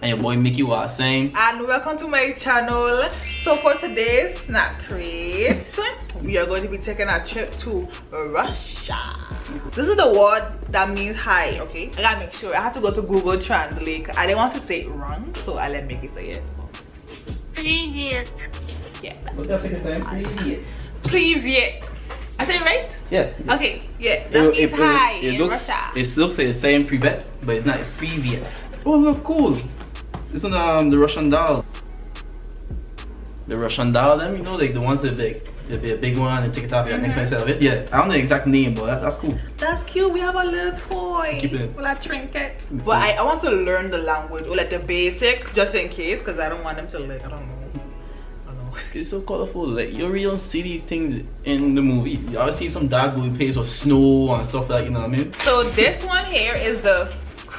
And your boy Mickey was saying, and welcome to my channel. So for today's snack treat, we are going to be taking a trip to Russia. This is the word that means hi, okay? I gotta make sure. I have to go to Google Translate. I didn't want to say it wrong, so I let Mickey say it. Привет. Yeah. What's that second time? Привет. Привет. I said it right? Yeah. Okay, yeah. That means hi in looks, Russia. It looks like the same privet, but it's not. It's privet. Oh, look cool. This one, um, the Russian dolls. The Russian doll, them, you know, like the ones that like, if a big one and take it off, you got next one instead of it. Yeah, I don't know the exact name, but that, that's cool. That's cute. We have a little toy. Keep it. Well, a trinket. But I, I want to learn the language or like the basic just in case because I don't want them to like, I don't know. I don't know. It's so colorful. Like you really don't see these things in the movie. You always see some dog movie plays with snow and stuff like. You know what I mean? So this one here is the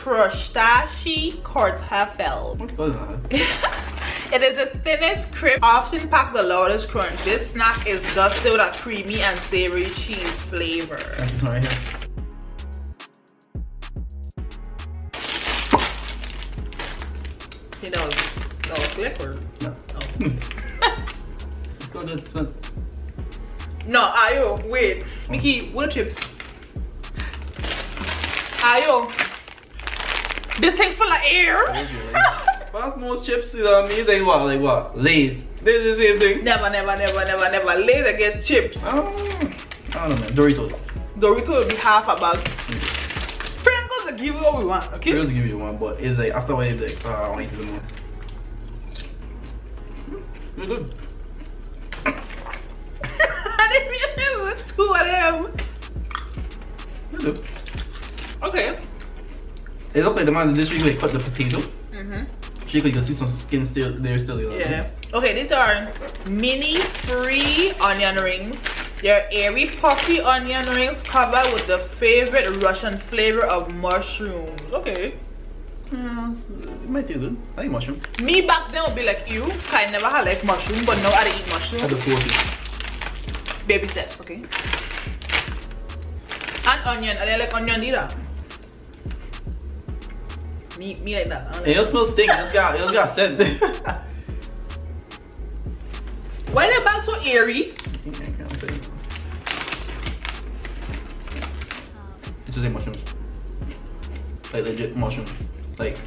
Krustashi Kortafel. What was that? It is the thinnest crisp, often packed the loudest crunch. This snack is dusted with a creamy and savory cheese flavor. That's this one right here. You know, that was? No. Oh. Let's go to this one. No, Ayo, wait. Mickey, what are chips? Ayo. This thing full of air. Fast most chips, you know what I mean? They what? Like what? Lays. They're the same thing. never, never, never, never, never. Later get chips. Oh, I don't know. Doritos. Doritos will be half a bag. Mm. Pringles will give you what we want, okay? Doritos give you one, but it's like after while, it's like, oh, I want to eat them more. They're good. I didn't it two of them. They're good. Okay. It looked like the man this week they cut the potato. Mm-hmm. So you could see some skin still there still. You know? Yeah. Okay, these are mini free onion rings. They're airy, puffy onion rings covered with the favorite Russian flavor of mushrooms. Okay. Yeah, it might taste good. I like mushroom. Me back then would be like you. I never had like mushroom, but now I eat At mushroom. the 40. Baby steps, okay? And onion. I like onion either. Me, me like that. Like don't smell stink. It just got, it just got scent. Why the bag so airy? It's just a mushroom. Like legit mushroom. Like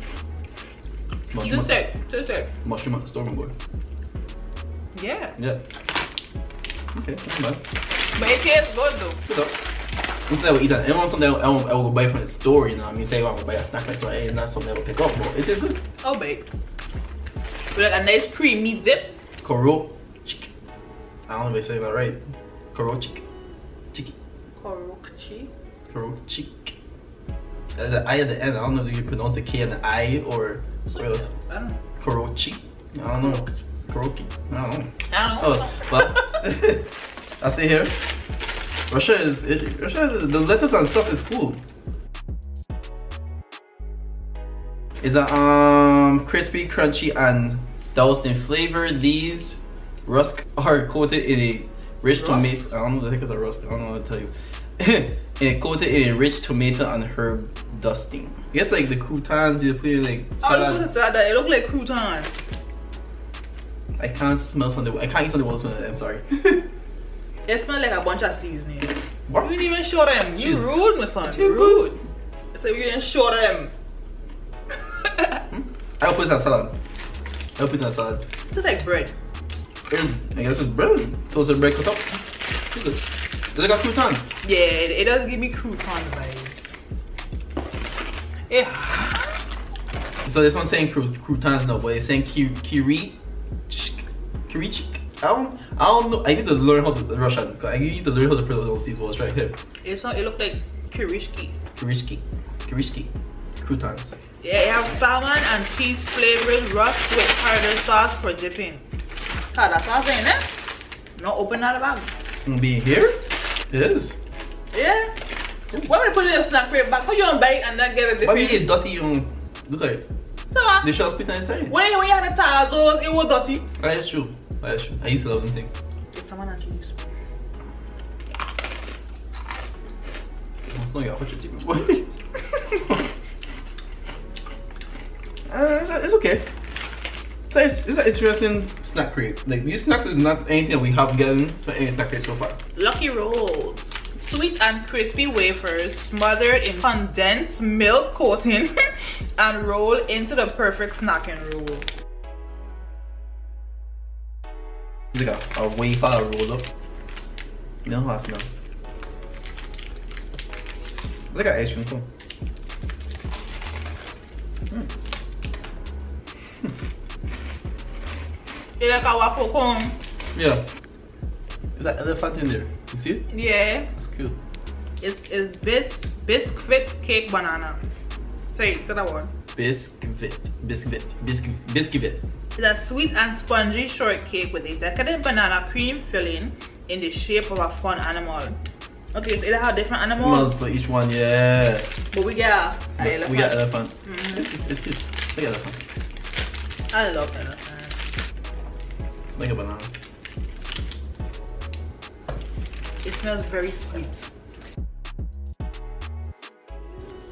mushroom. Just take, just take. Mushroom at the store boy. Yeah. Yeah. Okay, that's bad. But it tastes good though. Good up. Instead I would eat that. It wasn't something I would, I would go buy from the store, you know what I mean? Say oh, I would buy a snack like so it's not something I would pick up, but it is just good. Oh, babe. With like a nice creamy dip. Koro chick. I don't know if I say that right. Koro chick. Chicky. Koro chick. There's the I at the end. I don't know if you pronounce the K and the I or what else. I don't know. Korochi. I don't know. Koroki. I don't know. I don't know. Oh, but I see here. Russia is it, Russia. Is, the letters and stuff is cool. It's a um crispy, crunchy, and doused in flavor. These rusk are coated in a rich Rusk? tomato. I don't know. the heck it's a rusk. I don't know what to tell you. and coated in a rich tomato and herb dusting. I guess like the croutons you put in like Oh, salad. look at that. It look like croutons. I can't smell something. I can't eat something without smelling it. I'm sorry. It smells like a bunch of seasoning. what? You didn't even show them. You rude, my son. she's You rude. I said you didn't show them. I'll put it on salad. I'll put it on salad. It's like bread. Mm, I guess it's bread. Toasted bread cut up. It's good. Does it got croutons? Yeah, it, it does give me crouton vibes. Yeah. So this one's saying croutons no, but it's saying ki- kiri, kirichik. I don't, I don't know. I need to learn how to Russian. I need to learn how to pronounce these words right here. It's not, it look like kirishki. Kirishki, kirishki, croutons. Yeah, it have salmon and cheese flavored rusk with tartar sauce for dipping. Ah, that's what I'm saying, eh? No, open that bag. Gonna be here. It is. Yeah. Why we put it in a snack crate bag? How you don't buy it and then get it But we different? get dirty young. Look at it. So, uh, The shells put inside. when, when you had the tazos, it was dirty. That is true. That is true. I used to love them thing. It's someone and cheese. It's not your opportunity, boy. Uh, it's, it's okay. So it's, it's an interesting snack crate. Like these snacks is not anything that we have gotten for any snack crate so far. Lucky Rolls. Sweet and crispy wafers smothered in condensed milk coating and rolled into the perfect snacking roll. It's like a, a wafer roll up. You know how it smells. It's like an ice cream hmm. cone. It's like a waffle cone. Yeah. There's that elephant in there. You see it? Yeah. It's cute. It's, it's bis biscuit cake banana. Say it, say that word. Biscuit. Biscuit. Biscuit. Biscuit. It's a sweet and spongy shortcake with a decadent banana cream filling in the shape of a fun animal. Okay, so it have different animals, Smells for each one, yeah. but we got a We elephant. got elephant. Mhm. It's, it's, it's cute. Look at elephant. I love elephant. It's like a banana. It smells very sweet.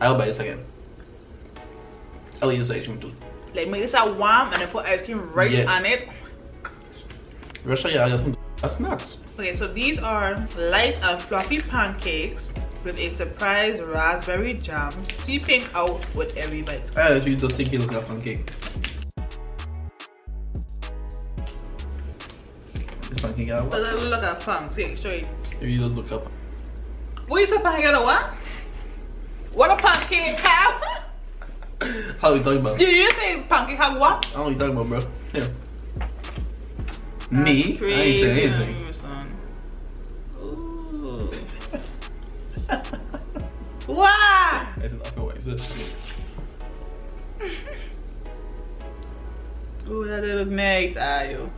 I'll buy this again. I'll eat this ice cream too. Like make this a warm and then put ice cream right Yes. on it. Russia, yeah, I got some snacks. Okay, so these are light and fluffy pancakes with a surprise raspberry jam seeping out with every bite. I actually just think it looks like a pancake. This pancake But what? that look like a pancake, show you. Maybe you just look up. What you say pancake got a what? What a pancake have? How we talking about? Did you say pancake have what? I don't know you talking about, bro. Here. Me? I ain't saying anything. Ooh. Wow! I said, okay, what is this? Ooh, that look nice, are you?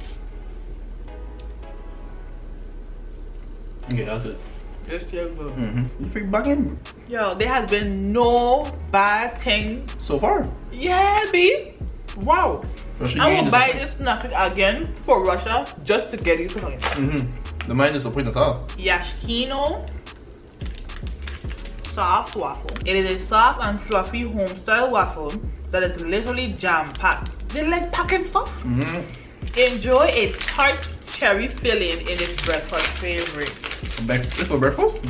Okay, that's it. Just your go. Mm-hmm. You freak back in. Yo, there has been no bad thing. So far. Yeah, B. Wow. Russia I will buy this snack again for Russia just to get it to him. Mhm. The mind disappoint at all. Yashkino soft waffle. It is a soft and fluffy home style waffle that is literally jam packed. They like packing stuff. Mm-hmm. Enjoy a tart cherry filling in this breakfast favorite. Back this for breakfast?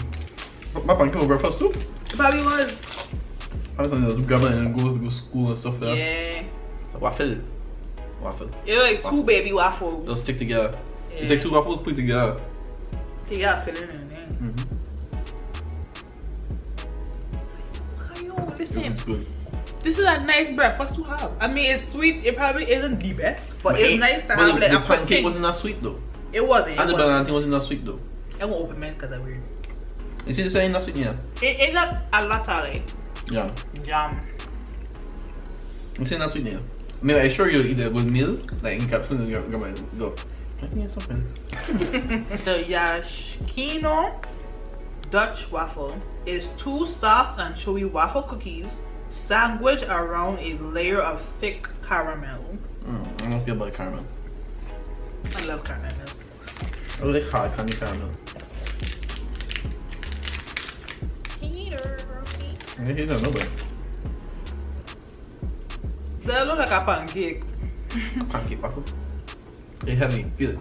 My pancake for breakfast too? It probably was. I was gonna grab it and go to school and stuff like that. Yeah. It's a waffle. Waffle. It's like two baby waffles. They'll stick together. Yeah. You take two waffles, put together. They got filling in there. Mm-hmm. Ayo, listen. It's good. This is a nice breakfast to have. I mean, it's sweet. It probably isn't the best, but, it- it's nice to have the, like the a pancake pancake. wasn't that sweet though. It wasn't. It And the wasn't. banana thing wasn't that sweet though. I won't open mine because I'm weird. You it the same sweet yeah? It, it's not a lot of Yeah. jam. You see that sweet yeah? I mean I assure you eat a good meal, like in capsule you go go go. I think it's something. the Yashkino Dutch waffle is two soft and chewy waffle cookies sandwiched around a layer of thick caramel. Mm, I don't feel about caramel. I love caramel. I really like hard candy caramel. I hate that nobody. That look like a pancake. Pancake waffle. It's heavy. Feel it.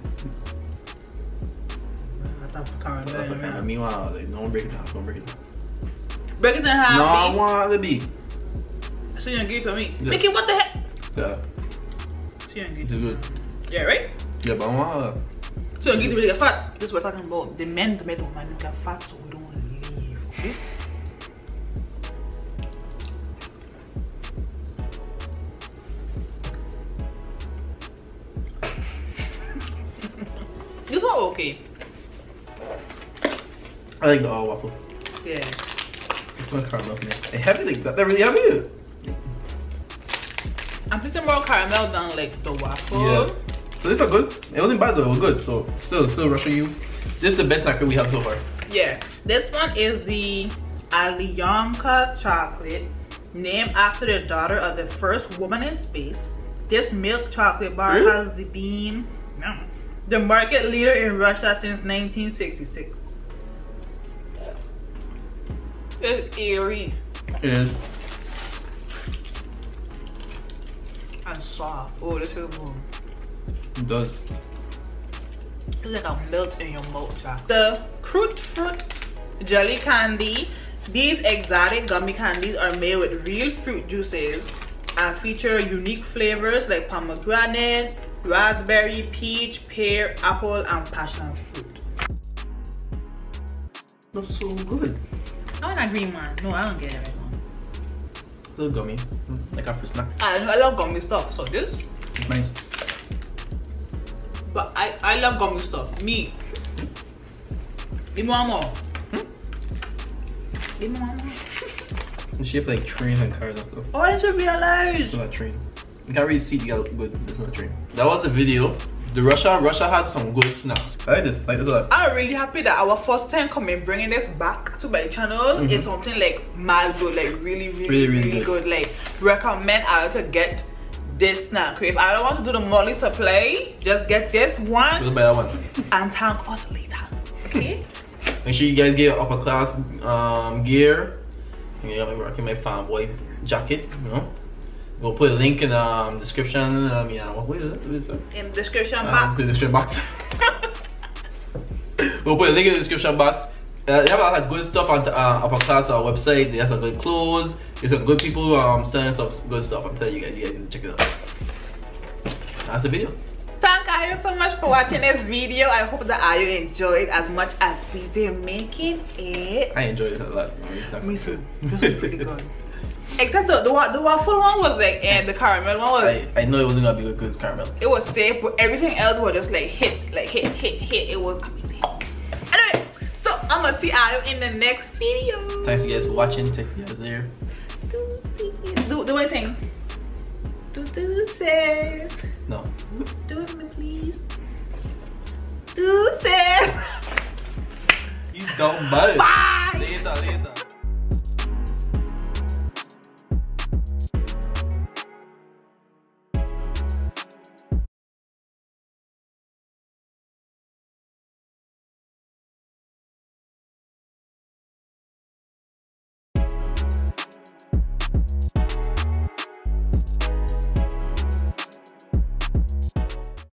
I thought caramel in meanwhile, like, no one break it down. Don't break it down. Break it in half. No, I B. want the beef. She didn't give it to me. Yes. Mickey, what the heck? Yeah, She didn't give it to me. Yeah, right? Yeah, but I want. She didn't give it to me to get fat. This is what we're talking about. The men to make the woman get fat so we don't leave. Okay? Okay. I like the all waffle. Yeah. It's my caramel. Yeah. It heavy like that. That really heavy. I'm putting more caramel than like the waffle. Yeah. So this is good. It wasn't bad though. It was good. So still, still rushing you. This is the best snack we have so far. Yeah. This one is the Alyonka chocolate, named after the daughter of the first woman in space. This milk chocolate bar Really? has been mm, the market leader in Russia since 1966. It's eerie It is. and soft. Oh, this is good. It does. It's like a melt in your mouth. Jack. The Fruit Fruit Jelly Candy. These exotic gummy candies are made with real fruit juices and feature unique flavors like pomegranate, raspberry, peach, pear, apple, and passion fruit. That's so good. I want a green one. No, I don't get it. Little gummies. Mm, Like after snack. I, I love gummy stuff. So this, It's nice. but I, I love gummy stuff. Me. Give me one more. Hmm? Give me one more. And she have like trains and cars and stuff. Oh, I didn't realize. It's not a train. You can't really see the got good. This is not a train. That was the video. The Russia, Russia had some good snacks. I like this. Like this a lot. I'm really happy that our first time coming bringing this back to my channel is something like mad good, like really, really. Really, really, really good. Like recommend I to get this snack. If I don't want to do the monthly supply, just get this We'll one buy that one. and thank us later. Okay? Make sure you guys get your upper class um, gear. Yeah, I'm rocking my fanboy jacket. You know. We'll put a link in the um, description. Um, yeah, what, is it? What is it? In the description Um, box. the description box. we'll put a link in the description box. Uh, they have a lot of good stuff on the uh, upper class uh, website. They have some good clothes. There's some good people um, selling some good stuff. I'm telling you guys, you guys need to check it out. That's the video. Thank you so much for watching this video. I hope that you enjoyed as much as we did making it. I enjoyed it a lot. Me too. This was pretty good. Except the, the, wa- the waffle one was like, and the caramel one was I, I know it wasn't gonna be good because caramel. it was safe, but everything else was just like hit, like hit, hit, hit. It was amazing. Anyway, so I'm gonna see you in the next video. Thanks you guys for watching. Take you guys there. Do do one thing. Do do say. No. Do it for me, please. Do say. You don't bud. Bye.